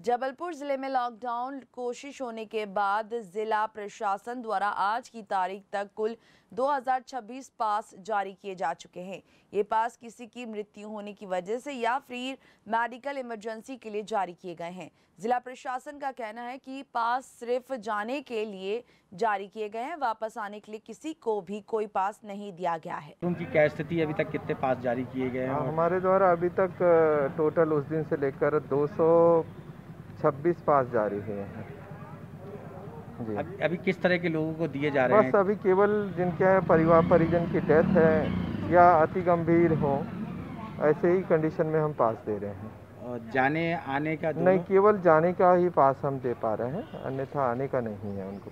जबलपुर ज़िले में लॉकडाउन कोशिश होने के बाद जिला प्रशासन द्वारा आज की तारीख तक कुल 2026 पास जारी किए जा चुके हैं। ये पास किसी की मृत्यु होने की वजह से या फिर मेडिकल इमरजेंसी के लिए जारी किए गए हैं। जिला प्रशासन का कहना है कि पास सिर्फ़ जाने के लिए जारी किए गए हैं। वापस आने के लिए किसी को भी कोई पास नहीं दिया गया है। उनकी क्या स्थिति अभी तक कितने पास जारी किए गए हैं? हमारे द्वारा अभी तक टोटल उस दिन से लेकर 226 पास जारी हुए हैं जी। अभी, अभी किस तरह के लोगों को दिए जा रहे हैं? बस अभी केवल जिनके परिवार परिजन की डेथ है या अति गंभीर हो ऐसे ही कंडीशन में हम पास दे रहे हैं। और जाने आने का नहीं केवल जाने का ही पास हम दे पा रहे हैं अन्यथा आने का नहीं है उनको।